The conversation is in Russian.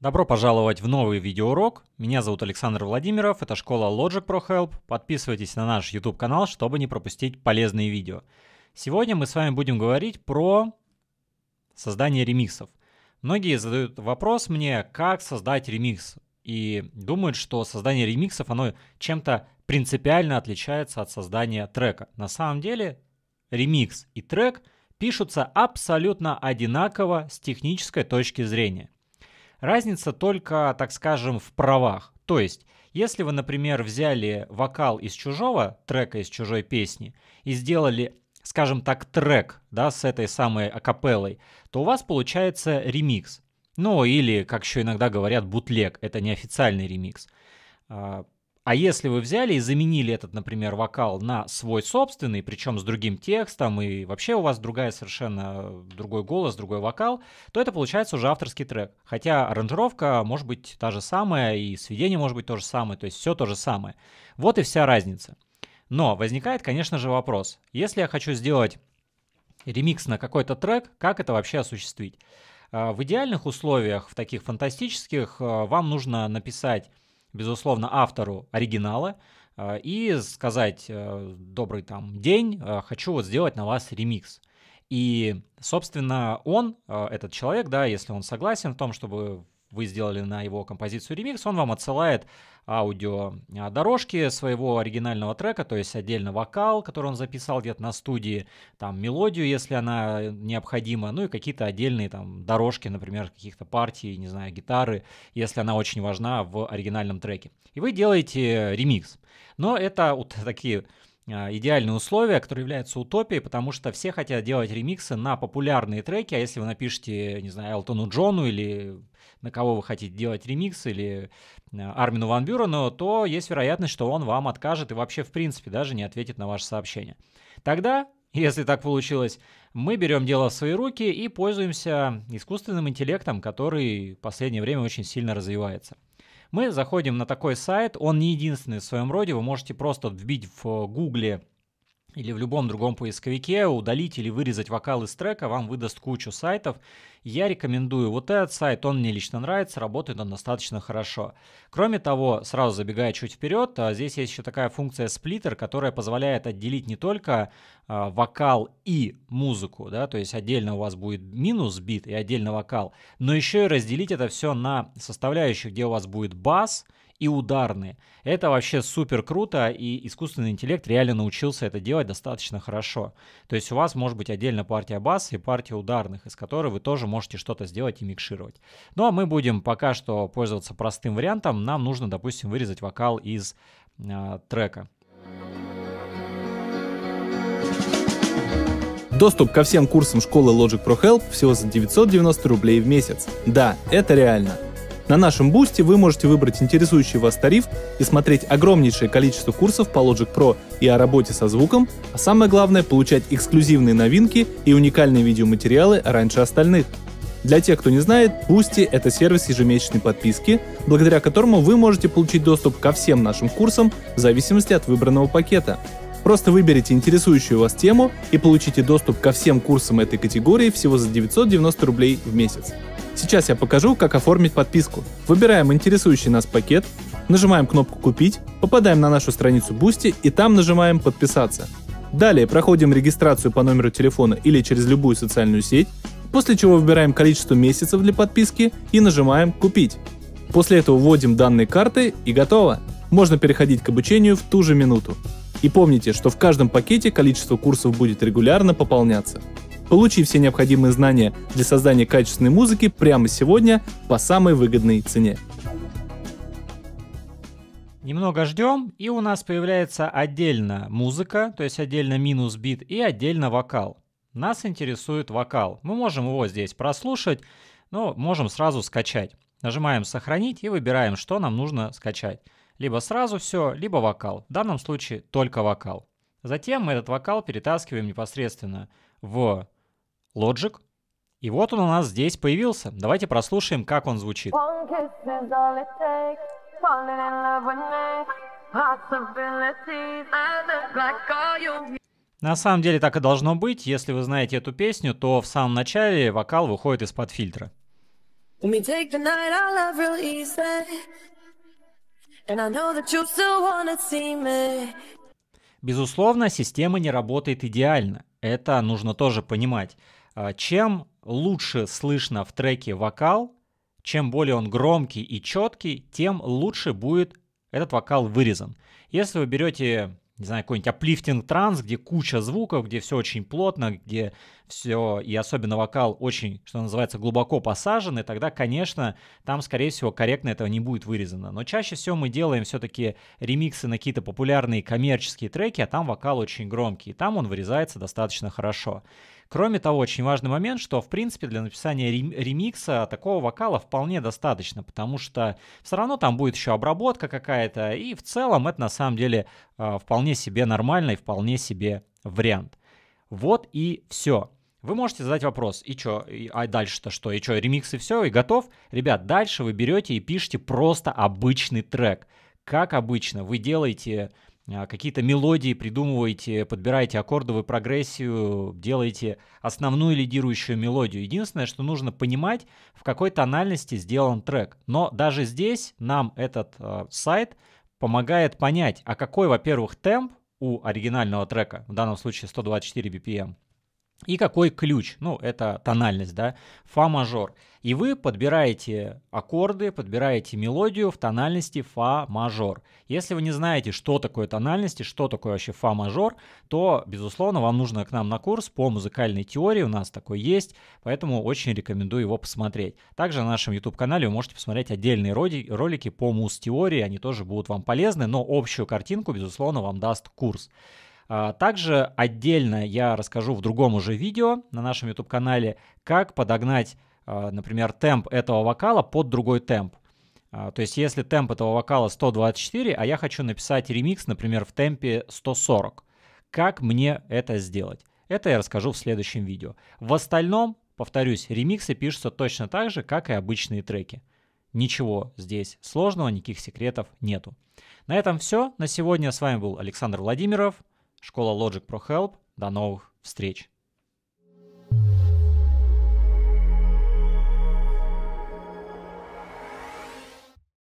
Добро пожаловать в новый видеоурок. Меня зовут Александр Владимиров, это школа Logic Pro Help. Подписывайтесь на наш YouTube канал, чтобы не пропустить полезные видео. Сегодня мы с вами будем говорить про создание ремиксов. Многие задают вопрос мне, как создать ремикс, и думают, что создание ремиксов, оно чем-то принципиально отличается от создания трека. На самом деле ремикс и трек пишутся абсолютно одинаково с технической точки зрения. Разница только, так скажем, в правах. То есть, если вы, например, взяли вокал из чужого трека, из чужой песни и сделали, скажем так, трек да, с этой самой акапеллой, то у вас получается ремикс. Ну, или, как еще иногда говорят, бутлег. Это неофициальный ремикс. А, если вы взяли и заменили этот, например, вокал на свой собственный, причем с другим текстом, и вообще у вас другая совершенно другой голос, другой вокал, то это получается уже авторский трек. Хотя аранжировка может быть та же самая, и сведение может быть то же самое, то есть все то же самое. Вот и вся разница. Но возникает, конечно же, вопрос. Если я хочу сделать ремикс на какой-то трек, как это вообще осуществить? А, в идеальных условиях, в таких фантастических, а, вам нужно написать безусловно, автору оригинала э, и сказать э, «Добрый там день, э, хочу вот сделать на вас ремикс». И, собственно, он, этот человек, да, если он согласен в том, чтобы вы сделали на его композицию ремикс, он вам отсылает аудио а, дорожки своего оригинального трека, то есть отдельно вокал, который он записал где-то на студии, там мелодию, если она необходима, ну и какие-то отдельные там дорожки, например, каких-то партий, не знаю, гитары, если она очень важна в оригинальном треке. И вы делаете ремикс. Но это вот такие идеальные условия, которые являются утопией, потому что все хотят делать ремиксы на популярные треки, а если вы напишете, не знаю, Элтону Джону или на кого вы хотите делать ремикс, или а, Армину Ван Бюрену, то есть вероятность, что он вам откажет и вообще, в принципе, даже не ответит на ваше сообщение. Тогда, если так получилось, мы берем дело в свои руки и пользуемся искусственным интеллектом, который в последнее время очень сильно развивается. Мы заходим на такой сайт, он не единственный в своем роде, вы можете просто вбить в гугле или в любом другом поисковике удалить или вырезать вокал из трека, вам выдаст кучу сайтов. Я рекомендую вот этот сайт, он мне лично нравится, работает он достаточно хорошо. Кроме того, сразу забегая чуть вперед, а, здесь есть еще такая функция сплиттер, которая позволяет отделить не только а, вокал и музыку, да, то есть отдельно у вас будет минус бит и отдельно вокал, но еще и разделить это все на составляющие, где у вас будет бас, и ударные. Это вообще супер круто, и искусственный интеллект реально научился это делать достаточно хорошо. То есть у вас может быть отдельно партия баса и партия ударных, из которой вы тоже можете что-то сделать и микшировать. Ну а мы будем пока что пользоваться простым вариантом. Нам нужно, допустим, вырезать вокал из э, трека. Доступ ко всем курсам школы Logic Pro Help всего за 990 рублей в месяц. Да, это реально. На нашем бусте вы можете выбрать интересующий вас тариф и смотреть огромнейшее количество курсов по Logic Pro и о работе со звуком, а самое главное получать эксклюзивные новинки и уникальные видеоматериалы раньше остальных. Для тех, кто не знает, Boosty — это сервис ежемесячной подписки, благодаря которому вы можете получить доступ ко всем нашим курсам в зависимости от выбранного пакета. Просто выберите интересующую вас тему и получите доступ ко всем курсам этой категории всего за 990 рублей в месяц. Сейчас я покажу, как оформить подписку. Выбираем интересующий нас пакет, нажимаем кнопку «Купить», попадаем на нашу страницу Boosty и там нажимаем «Подписаться». Далее проходим регистрацию по номеру телефона или через любую социальную сеть, после чего выбираем количество месяцев для подписки и нажимаем «Купить». После этого вводим данные карты и готово. Можно переходить к обучению в ту же минуту. И помните, что в каждом пакете количество курсов будет регулярно пополняться. Получи все необходимые знания для создания качественной музыки прямо сегодня по самой выгодной цене. Немного ждем, и у нас появляется отдельно музыка, то есть отдельно минус бит и отдельно вокал. Нас интересует вокал. Мы можем его здесь прослушать, но можем сразу скачать. Нажимаем «Сохранить» и выбираем, что нам нужно скачать. Либо сразу все, либо вокал. В данном случае только вокал. Затем мы этот вокал перетаскиваем непосредственно в Logic. И вот он у нас здесь появился. Давайте прослушаем, как он звучит. На самом деле так и должно быть. Если вы знаете эту песню, то в самом начале вокал выходит из-под фильтра. Безусловно, система не работает идеально. Это нужно тоже понимать. А, чем лучше слышно в треке вокал, чем более он громкий и четкий, тем лучше будет этот вокал вырезан. Если вы берете не знаю, какой-нибудь аплифтинг транс, где куча звуков, где все очень плотно, где все, и особенно вокал очень, что называется, глубоко посаженный, тогда, конечно, там, скорее всего, корректно этого не будет вырезано. Но чаще всего мы делаем все-таки ремиксы на какие-то популярные коммерческие треки, а там вокал очень громкий, и там он вырезается достаточно хорошо. Кроме того, очень важный момент, что, в принципе, для написания ремикса такого вокала вполне достаточно, потому что все равно там будет еще обработка какая-то, и в целом это на самом деле а, вполне себе нормально и вполне себе вариант. Вот и все. Вы можете задать вопрос, и что, а дальше-то что, и что, ремикс и все, и готов? Ребят, дальше вы берете и пишете просто обычный трек. Как обычно, вы делаете а, какие-то мелодии придумываете, подбираете аккордовую прогрессию, делаете основную лидирующую мелодию. Единственное, что нужно понимать, в какой тональности сделан трек. Но даже здесь нам этот э, сайт помогает понять, а какой, во-первых, темп у оригинального трека, в данном случае 124 BPM, и какой ключ? Ну, это тональность, да, фа мажор. И вы подбираете аккорды, подбираете мелодию в тональности фа мажор. Если вы не знаете, что такое тональности, что такое вообще фа мажор, то, безусловно, вам нужно к нам на курс по музыкальной теории, у нас такой есть, поэтому очень рекомендую его посмотреть. Также на нашем YouTube-канале вы можете посмотреть отдельные ролики по муз-теории, они тоже будут вам полезны, но общую картинку, безусловно, вам даст курс. А, также отдельно я расскажу в другом уже видео на нашем YouTube-канале, как подогнать, а, например, темп этого вокала под другой темп. А, то есть если темп этого вокала 124, а я хочу написать ремикс, например, в темпе 140, как мне это сделать? Это я расскажу в следующем видео. В остальном, повторюсь, ремиксы пишутся точно так же, как и обычные треки. Ничего здесь сложного, никаких секретов нету. На этом все. На сегодня с вами был Александр Владимиров. Школа Logic Pro Help. До новых встреч!